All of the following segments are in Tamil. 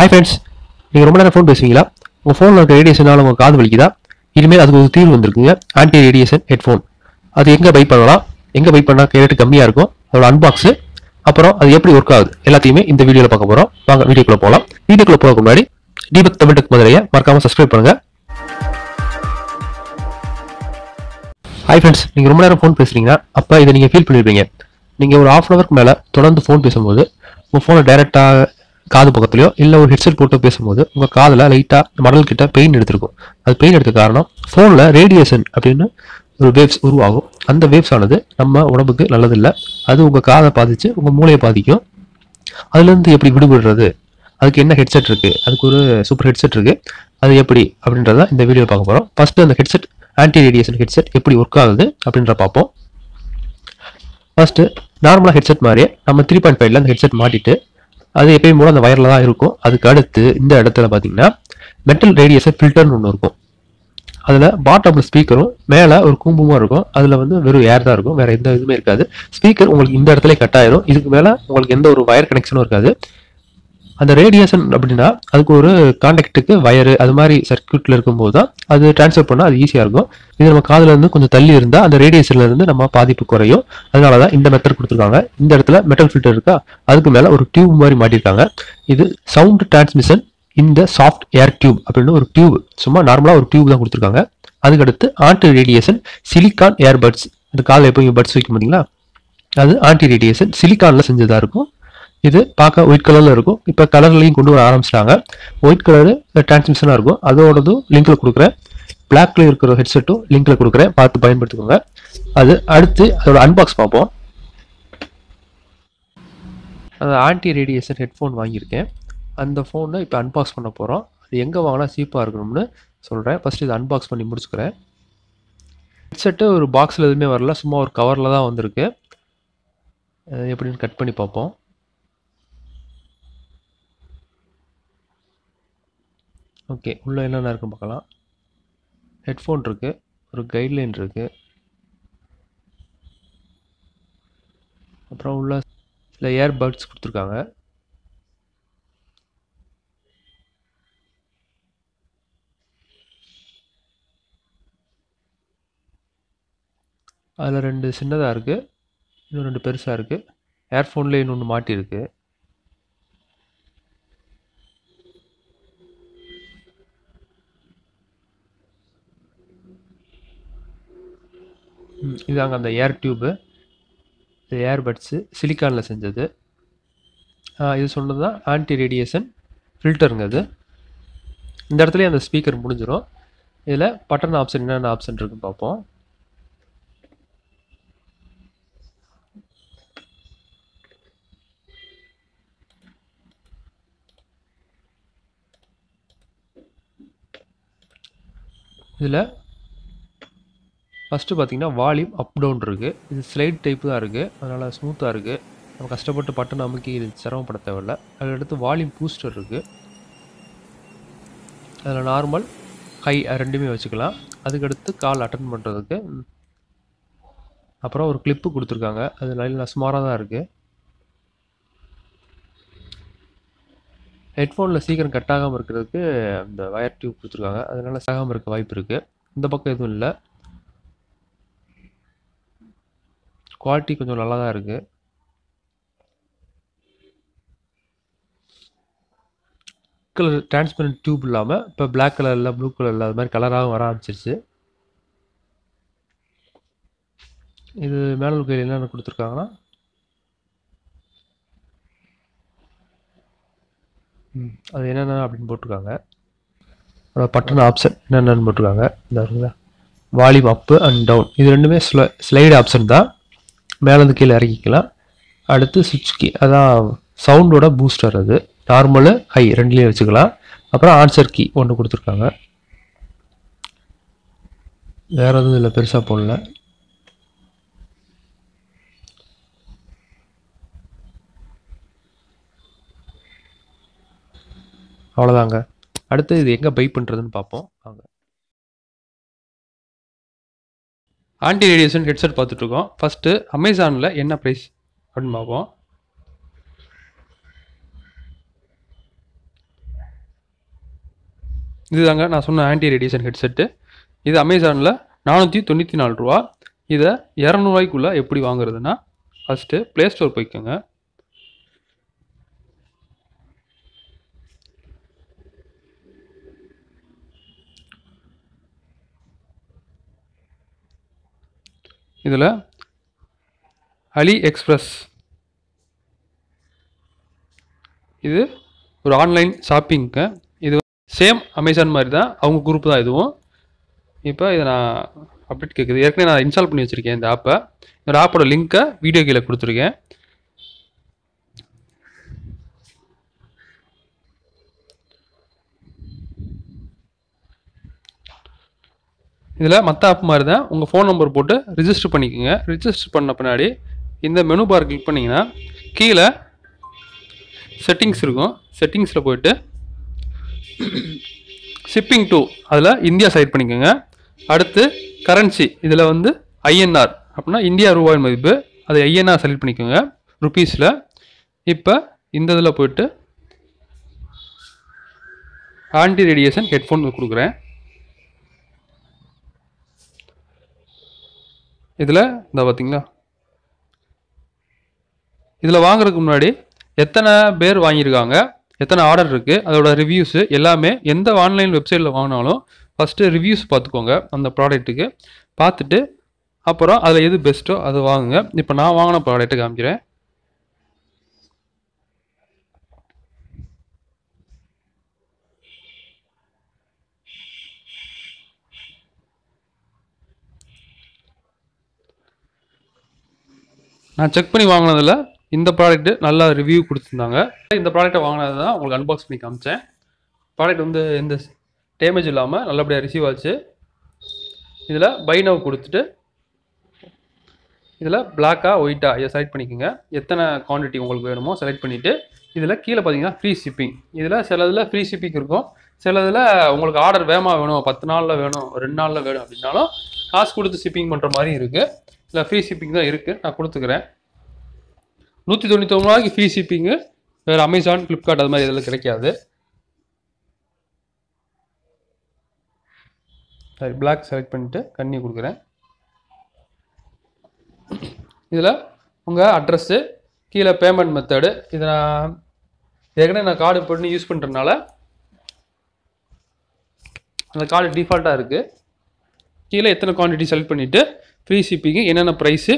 ஹாய் ஃப்ரெண்ட்ஸ் நீங்கள் ரொம்ப நேரம் ஃபோன் பேசுவீங்களா உங்கள் ஃபோனில் இருக்க ரேடியேஷனால் உங்கள் காது வலிக்குதா? இனிமேல் அதுக்கு ஒரு தீர்வு வந்திருக்குங்க. ஆன்டி ரேடியேஷன் ஹெட்ஃபோன் அது எங்கே பை பண்ணலாம்? எங்கே பை பண்ணால் ரேட்டு கம்மியாக இருக்கும்? அதோட அன்பாக்ஸு அப்புறம் அது எப்படி ஒர்க் ஆகுது? எல்லாத்தையுமே இந்த வீடியோவில் பார்க்க போகிறோம் வாங்க வீடியோக்குள்ளே போகலாம். வீடியோக்குள்ளே போகிறதுக்கு முன்னாடி தீபக் தமிழ் டெக் முதலையை மறக்காமல் சப்ஸ்கிரைப் பண்ணுங்கள் ஹாய் ஃப்ரெண்ட்ஸ் நீங்கள் ரொம்ப நேரம் ஃபோன் பேசுகிறீங்கன்னா அப்போ இதை நீங்கள் ஃபீல் பண்ணியிருப்பீங்க நீங்கள் ஒரு ஆஃப் அன் அவருக்கு மேலே தொடர்ந்து ஃபோன் பேசும்போது உங்கள் ஃபோனை டைரெக்டாக காது பக்கத்துலையோ இல்லை ஒரு ஹெட்செட் போட்டு பேசும்போது உங்கள் காதில் லைட்டாக மடல் கிட்ட பெயின் எடுத்திருக்கும். அது பெயின் எடுத்த காரணம் ஃபோனில் ரேடியேஷன் அப்படின்னு ஒரு வேவ்ஸ் உருவாகும். அந்த வேவ்ஸ் ஆனது நம்ம உடம்புக்கு நல்லதில்லை. அது உங்கள் காதை பாதிச்சு உங்கள் மூளையை பாதிக்கும். அதுலேருந்து எப்படி விடுபடுறது? அதுக்கு என்ன ஹெட்செட் இருக்குது அதுக்கு ஒரு சூப்பர் ஹெட்செட் இருக்குது அது எப்படி? அப்படின்றத இந்த வீடியோ பார்க்க போகிறோம் ஃபஸ்ட்டு அந்த ஹெட்செட் ஆன்டி ரேடியேஷன் ஹெட்செட் எப்படி ஒர்க் ஆகுது அப்படின்ற பார்ப்போம். ஃபஸ்ட்டு நார்மலாக ஹெட்செட் மாதிரியே நம்ம த்ரீ பாயிண்ட் ஃபைவ்ல அந்த ஹெட்செட் மாட்டிட்டு அது எப்பயும் போல அந்த வயரில் தான் இருக்கும். அதுக்கு அடுத்து இந்த இடத்துல பார்த்தீங்கன்னா மெட்டல் ரேடியஸை ஃபில்டர்னு ஒன்று இருக்கும். அதில் பாட்டமில் ஸ்பீக்கரும் மேலே ஒரு கூம்புமா இருக்கும். அதில் வந்து வெறும் ஏர் தான் இருக்கும். வேறு எந்த இதுவுமே இருக்காது. ஸ்பீக்கர் உங்களுக்கு இந்த இடத்துல கட் ஆயிரும். இதுக்கு மேலே உங்களுக்கு எந்த ஒரு வயர் கனெக்ஷனும் இருக்காது. அந்த ரேடியேஷன் அப்படின்னா அதுக்கு ஒரு காண்டாக்டுக்கு வயரு அது மாதிரி சர்க்கியூட்டில் இருக்கும்போது தான் அது ட்ரான்ஸ்ஃபர் பண்ணால் அது ஈஸியாக இருக்கும். இது நம்ம காதில் இருந்து கொஞ்சம் தள்ளி இருந்தால் அந்த ரேடியேஷன்ல இருந்து நம்ம பாதிப்பு குறையும். அதனால தான் இந்த மெத்தட் கொடுத்துருக்காங்க. இந்த இடத்துல மெட்டல் ஃபில்டர் இருக்கா? அதுக்கு மேலே ஒரு டியூப் மாதிரி மாட்டியிருக்காங்க. இது சவுண்ட் டிரான்ஸ்மிஷன் இந்த சாஃப்ட் ஏர் டியூப் அப்படின்னு ஒரு டியூப் சும்மா நார்மலாக ஒரு டியூப் தான் கொடுத்துருக்காங்க. அதுக்கடுத்து ஆன்டி ரேடியேஷன் சிலிக்கான் ஏர்பட்ஸ் அந்த காதில் எப்போ பட்ஸ் வைக்க பார்த்தீங்களா அது ஆன்டி ரேடியேஷன் சிலிக்கானில் செஞ்சதாக இருக்கும். இது பார்க்க ஒயிட் கலரில் இருக்கும். இப்போ கலர்லையும் கொண்டு வர ஆரம்பிச்சிட்டாங்க. ஒயிட் கலரு டிரான்ஸ்மிஷனாக இருக்கும். அதோடதும் லிங்கில் கொடுக்குறேன். பிளாக்ல இருக்கிற ஹெட்செட்டும் லிங்க்ல கொடுக்குறேன். பார்த்து பயன்படுத்திக்கோங்க. அது அடுத்து அதோட அன்பாக்ஸ் பார்ப்போம். அது ஆன்டி ரேடியேஷன் ஹெட்ஃபோன் வாங்கியிருக்கேன். அந்த ஃபோனை இப்போ அன்பாக்ஸ் பண்ண போகிறோம் அது எங்கே வாங்கினா சீப்பாக இருக்கணும்னு சொல்கிறேன் ஃபஸ்ட்டு இதை அன்பாக்ஸ் பண்ணி முடிச்சுக்கிறேன். ஹெட்செட்டு ஒரு பாக்ஸில் எதுவுமே வரல. சும்மா ஒரு கவரில் தான் வந்திருக்கு. அது எப்படின்னு கட் பண்ணி பார்ப்போம். ஓகே உள்ளே என்னென்ன இருக்குன்னு பார்க்கலாம். ஹெட்ஃபோன் இருக்குது ஒரு கைட்லைன் இருக்குது அப்புறம் உள்ள சில ஏர்பட்ஸ் கொடுத்துருக்காங்க. அதில் ரெண்டு சின்னதாக இருக்குது இன்னும் ரெண்டு பெருசாக இருக்குது ஏர்ஃபோன்லேயே இன்னொன்று மாட்டியிருக்கு. இதாங்க அந்த ஏர் டியூபு இது ஏர்பட்ஸு சிலிக்கானில் செஞ்சது. இது சொன்னது தான் ஆன்டி ரேடியேஷன் ஃபில்டருங்க அது இந்த இடத்துல அந்த ஸ்பீக்கர் முடிஞ்சிடும் இதில் பட்டன் ஆப்ஷன் என்னென்ன ஆப்ஷன் இருக்குன்னு பார்ப்போம். இதில் ஃபஸ்ட்டு பார்த்தீங்கன்னா வால்யூம் அப் டவுன் இருக்குது இது ஸ்லைட் டைப்பு தான் இருக்குது அதனால் ஸ்மூத்தாக இருக்குது நம்ம கஷ்டப்பட்டு பட்டன் அமுக்கி இது சிரமப்பட தேவையில்ல. அதுக்கடுத்து வால்யூம் பூஸ்டர் இருக்குது அதில் நார்மல் ஹை ரெண்டுமே வச்சுக்கலாம். அதுக்கடுத்து கால் அட்டன் பண்ணுறதுக்கு அப்புறம் ஒரு கிளிப்பு கொடுத்துருக்காங்க. அது நல்ல சுமாராக தான் இருக்குது ஹெட்ஃபோனில் சீக்கிரம் கட் ஆகாமல் இருக்கிறதுக்கு அந்த வயர் டியூப் கொடுத்துருக்காங்க. அதனால் சாகாமல் இருக்க வாய்ப்பு இருக்குது இந்த பக்கம் எதுவும் இல்லை. குவாலிட்டி கொஞ்சம் நல்லா தான் இருக்குது கலர் டிரான்ஸ்பரண்ட் டியூப் இல்லாமல் இப்போ பிளாக் கலரில் ப்ளூ கலரில் அது மாதிரி கலராகவும் வர ஆரம்பிச்சிருச்சு. இது மேனுவல் கையில் என்னென்ன கொடுத்துருக்காங்கன்னா ம், அது என்னென்ன அப்படின்னு போட்டிருக்காங்க. அதோட பட்டன் ஆப்ஷன் என்னென்னு போட்டிருக்காங்க. இந்த வால்யூம் அப்பு அண்ட் டவுன் இது ரெண்டுமே ஸ்ல ஸ்லைடு ஆப்ஷன் தான். மேலேருந்து கீழே இறக்கிக்கலாம். அடுத்து சுவிட்ச் கீ அதான் சவுண்டோட பூஸ்டர் அது. நார்மலு ஹை ரெண்டுலேயும் வச்சுக்கலாம். அப்புறம் ஆன்சர் கீ ஒன்று கொடுத்துருக்காங்க. வேறு எதுவும் இதில் பெருசாக போடல. அவ்வளோதாங்க அடுத்து இது எங்கே பை பண்ணுறதுன்னு பார்ப்போம். வாங்க. ஆன்டி ரேடியேஷன் ஹெட்செட் பார்த்துட்ருக்கோம். ஃபஸ்ட்டு அமேசானில் என்ன ப்ரைஸ் அப்படின்னு பார்ப்போம். இதுதாங்க நான் சொன்ன ஆன்டி ரேடியேஷன் ஹெட்செட்டு. இது அமேசானில் நானூற்றி தொண்ணூற்றி நாலு ரூபா. இதை இரநூறுவாய்க்குள்ளே எப்படி வாங்குறதுன்னா ஃபஸ்ட்டு ப்ளே ஸ்டோர் போய்க்கோங்க. இதில் அலி எக்ஸ்பிரஸ் இது ஒரு ஆன்லைன் ஷாப்பிங்க்கு இது சேம் அமேசான் மாதிரி தான். அவங்க குரூப் தான் இதுவும். இப்போ இதை நான் அப்டேட் கேட்குது ஏற்கனவே நான் இன்ஸ்டால் பண்ணி வச்சுருக்கேன் இந்த ஆப்பை இந்த ஆப்போட லிங்க்கை வீடியோ கீழே கொடுத்துருக்கேன். இதில் மற்ற ஆப் மாதிரி தான் உங்கள் ஃபோன் நம்பர் போட்டு ரிஜிஸ்டர் பண்ணிக்கோங்க. ரிஜிஸ்டர் பண்ண பின்னாடி இந்த மெனு பார் கிளிக் பண்ணிங்கன்னா கீழே செட்டிங்ஸ் இருக்கும். செட்டிங்ஸில் போயிட்டு ஷிப்பிங் டூ அதில் இந்தியா செலக்ட் பண்ணிக்கோங்க. அடுத்து கரன்சி இதில் வந்து ஐஎன்ஆர் அப்படின்னா இந்தியா ரூபாய் மதிப்பு. அது ஐஎன்ஆர் செலக்ட் பண்ணிக்கோங்க. ருபீஸில் இப்போ இந்த இதில் போயிட்டு ஆன்டி ரேடியேஷன் ஹெட்ஃபோன் கொடுக்குறேன். இதில் இந்த பார்த்தீங்களா இதில் வாங்குறதுக்கு முன்னாடி எத்தனை பேர் வாங்கியிருக்காங்க எத்தனை ஆர்டர் இருக்குது அதோட ரிவ்யூஸு எல்லாமே எந்த ஆன்லைன் வெப்சைட்டில் வாங்கினாலும் ஃபஸ்ட்டு ரிவ்யூஸ் பார்த்துக்கோங்க அந்த ப்ராடக்ட்டுக்கு பார்த்துட்டு அப்புறம் அதில் எது பெஸ்ட்டோ அதை வாங்குங்க. இப்போ நான் வாங்கின ப்ராடக்ட்டை காமிக்கிறேன். நான் செக் பண்ணி வாங்கினதில் இந்த ப்ராடக்ட்டு நல்லா ரிவ்யூ கொடுத்துருந்தாங்க. இந்த ப்ராடக்ட்டை வாங்கினது தான் உங்களுக்கு அன்பாக்ஸ் பண்ணி காமிச்சேன். ப்ராடக்ட் வந்து எந்த டேமேஜ் இல்லாமல் நல்லபடியாக ரிசீவ் ஆச்சு. இதில் பை நவ் கொடுத்துட்டு இதில் பிளாக்காக ஒயிட்டாக இதை செலக்ட் பண்ணிக்கோங்க. எத்தனை குவான்டிட்டி உங்களுக்கு வேணுமோ செலக்ட் பண்ணிவிட்டு இதில் கீழே பார்த்தீங்கன்னா ஃப்ரீ ஷிப்பிங் இதில் சில இதில் ஃப்ரீ ஷிப்பிங் இருக்கும். சில இதில் உங்களுக்கு ஆர்டர் வேகமாக வேணும் பத்து நாளில் வேணும் ரெண்டு நாளில் வேணும் அப்படின்னாலும் காசு கொடுத்து ஷிப்பிங் பண்ணுற மாதிரி இருக்குது இல்லை ஃப்ரீ ஷிப்பிங் தான் இருக்குது நான் கொடுத்துக்கிறேன். நூற்றி தொண்ணூத்தொம்பது ரூபாய்க்கு ஃப்ரீ ஷிப்பிங்கு வேறு அமேசான் ஃப்ளிப்கார்ட் அது மாதிரி இதெல்லாம் கிடைக்காது. சரி பிளாக் செலக்ட் பண்ணிவிட்டு கண்ணி கொடுக்குறேன். இதில் உங்கள் அட்ரஸ்ஸு கீழே பேமெண்ட் மெத்தடு இதை நான் ஏற்கனவே நான் கார்டு பண்ணி யூஸ் பண்ணுறதுனால அந்த கார்டு டிஃபால்ட்டாக இருக்குது கீழே எத்தனை குவான்டிட்டி செலக்ட் பண்ணிவிட்டு ஃப்ரீ ஷிப்பிங்கு என்னென்ன ப்ரைஸு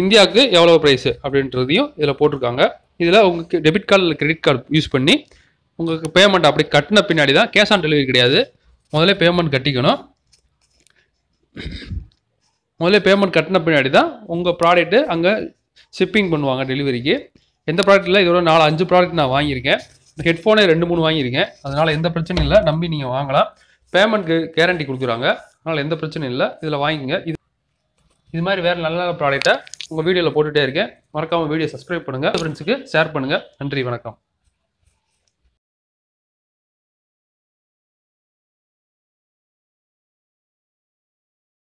இந்தியாவுக்கு எவ்வளோ ப்ரைஸு அப்படின்றதையும் இதில் போட்டிருக்காங்க. இதில் உங்களுக்கு டெபிட் கார்டு இல்லை கிரெடிட் கார்டு யூஸ் பண்ணி உங்களுக்கு பேமெண்ட் அப்படி கட்டின பின்னாடி தான் கேஷ் ஆன் டெலிவரி கிடையாது. முதல்ல பேமெண்ட் கட்டிக்கணும். முதல்ல பேமெண்ட் கட்டின பின்னாடி தான் உங்கள் ப்ராடக்ட்டு அங்கே ஷிப்பிங் பண்ணுவாங்க டெலிவரிக்கு எந்த ப்ராடக்ட்டில் இதோட நாலு அஞ்சு ப்ராடக்ட் நான் வாங்கியிருக்கேன். ஹெட்ஃபோனே ரெண்டு மூணு வாங்கியிருக்கேன். அதனால் எந்த பிரச்சனையும் இல்லை. நம்பி நீங்கள் வாங்கலாம். பேமெண்ட் கேரண்டி கொடுக்குறாங்க. அதனால் எந்த பிரச்சனையும் இல்லை. இதில் வாங்கிங்க இது இது மாதிரி வேறு நல்ல நல்ல ப்ராடக்ட்டை உங்கள் வீடியோவில் போட்டுகிட்டே இருக்கேன். மறக்காமல் வீடியோ சப்ஸ்கிரைப் பண்ணுங்கள் ஃப்ரெண்ட்ஸுக்கு ஷேர் பண்ணுங்கள் நன்றி வணக்கம்.